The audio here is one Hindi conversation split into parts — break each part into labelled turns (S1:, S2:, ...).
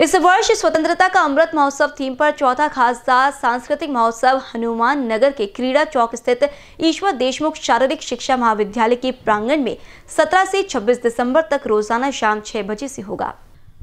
S1: इस वर्ष स्वतंत्रता का अमृत महोत्सव थीम पर चौथा खासा सांस्कृतिक महोत्सव हनुमान नगर के क्रीड़ा चौक स्थित ईश्वर देशमुख शारीरिक शिक्षा महाविद्यालय के प्रांगण में 17 से 26 दिसंबर तक रोज़ाना शाम 6 बजे से होगा।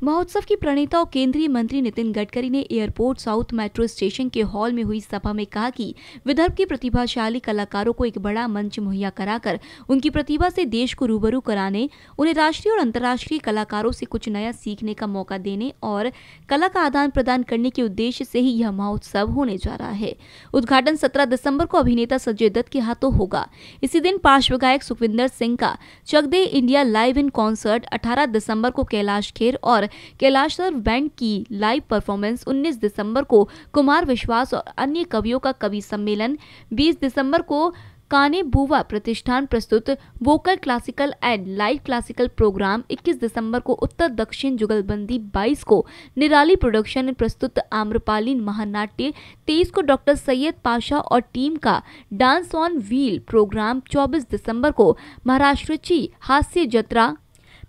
S1: महोत्सव की प्रणेता और केंद्रीय मंत्री नितिन गडकरी ने एयरपोर्ट साउथ मेट्रो स्टेशन के हॉल में हुई सभा में कहा कि विदर्भ के प्रतिभाशाली कलाकारों को एक बड़ा मंच मुहैया कराकर उनकी प्रतिभा से देश को रूबरू कराने, उन्हें राष्ट्रीय और अंतर्राष्ट्रीय कलाकारों से कुछ नया सीखने का मौका देने और कला का आदान प्रदान करने के उद्देश्य से ही यह महोत्सव होने जा रहा है। उद्घाटन सत्रह दिसंबर को अभिनेता संजय दत्त के हाथों होगा। इसी दिन पार्श्व गायक सुखविंदर सिंह का Chak De India live in concert अठारह दिसंबर को कैलाश खेर और कैलाश सर बैंड की लाइव परफॉर्मेंस 19 दिसंबर को कुमार विश्वास और अन्य कवियों का कवि सम्मेलन। 20 दिसंबर को काने बुवा प्रतिष्ठान प्रस्तुत vocal classical and live classical programme 21 दिसंबर को उत्तर दक्षिण जुगलबंदी 22 को निराली प्रोडक्शन प्रस्तुत आम्रपालीन महानाट्य। 23 को डॉक्टर सैयद पाशा और टीम का डांस ऑन व्हील प्रोग्राम 24 दिसंबर को महाराष्ट्र हास्य जत्रा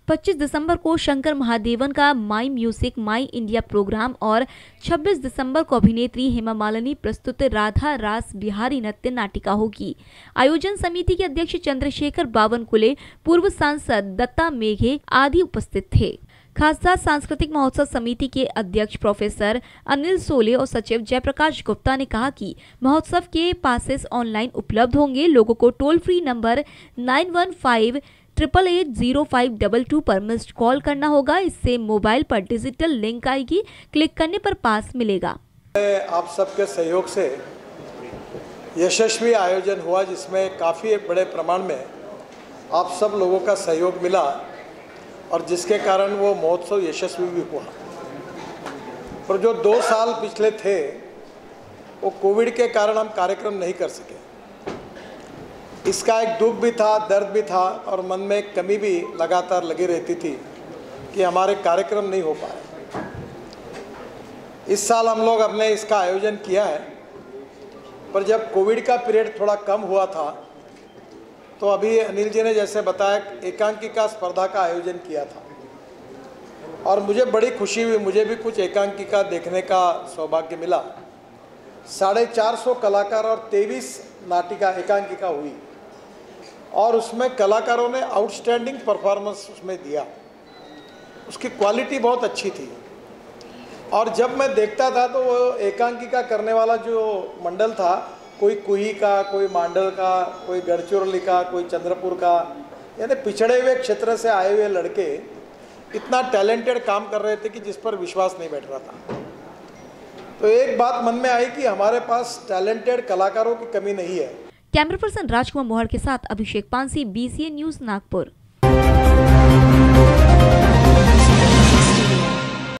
S1: 25 दिसंबर को शंकर महादेवन का my music, my India programme और 26 दिसंबर को अभिनेत्री हेमा मालिनी, प्रस्तुत राधा रास बिहारी नृत्य नाटिका होगी। आयोजन समिति के अध्यक्ष चंद्रशेखर बावनकुले, पूर्व सांसद दत्ता मेघे आदि उपस्थित थे। खासदार सांस्कृतिक महोत्सव समिति के अध्यक्ष प्रोफेसर अनिल सोले और सचिव जयप्रकाश गुप्ता ने कहा कि महोत्सव के पासेस ऑनलाइन उपलब्ध होंगे। लोगों को toll free number nine one five triple eight zero five double two पर मिस्ड कॉल करना होगा। इससे मोबाइल पर डिजिटल लिंक आएगी। क्लिक करने पर पास मिलेगा।
S2: आप सबके सहयोग से यशस्वी आयोजन हुआ, जिसमें काफ़ी बड़े प्रमाण में आप सब लोगों का सहयोग मिला और जिसके कारण वो महोत्सव यशस्वी भी हुआ। पर जो दो साल पिछले थे, वो कोविड के कारण हम कार्यक्रम नहीं कर सके। इसका एक दुख भी था, दर्द भी था और मन में एक कमी भी लगातार लगी रहती थी कि हमारे कार्यक्रम नहीं हो पाए। इस साल हम लोग अपने इसका आयोजन किया है, पर जब कोविड का पीरियड थोड़ा कम हुआ था तो अभी अनिल जी ने जैसे बताया एकांकिका स्पर्धा का आयोजन किया था। और मुझे बड़ी खुशी हुई, मुझे भी कुछ एकांकिका देखने का सौभाग्य मिला। साढ़े चार सौ कलाकार और तेईस नाटिका एकांकिका हुई। और उसमें कलाकारों ने आउटस्टैंडिंग परफॉर्मेंस उसमें दिया। उसकी क्वालिटी बहुत अच्छी थी। और जब मैं देखता था तो वो एकांकिका करने वाला जो मंडल था, कोई कुही का, कोई मांडल का, कोई गढ़चिरौली का, कोई चंद्रपुर का, यानी पिछड़े हुए क्षेत्र से आए हुए लड़के इतना टैलेंटेड काम कर रहे थे कि जिस पर विश्वास नहीं बैठ रहा था। तो एक बात मन में आई कि हमारे पास टैलेंटेड कलाकारों की कमी नहीं है।
S1: कैमरा पर्सन राजकुमार मोहर के साथ अभिषेक पांसी बीसीए न्यूज़ नागपुर।